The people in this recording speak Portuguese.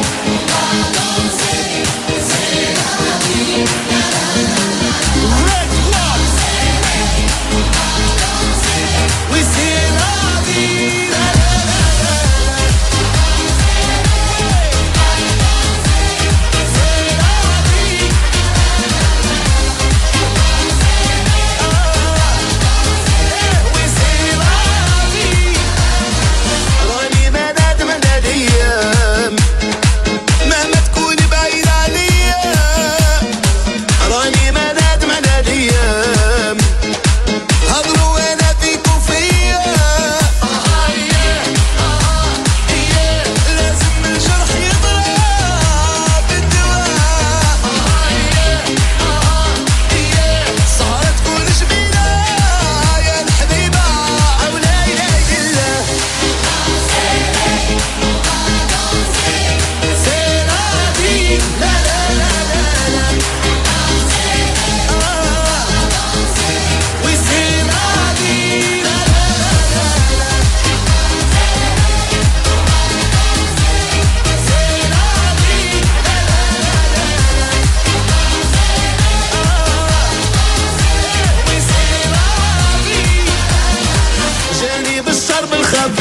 Quando الحرب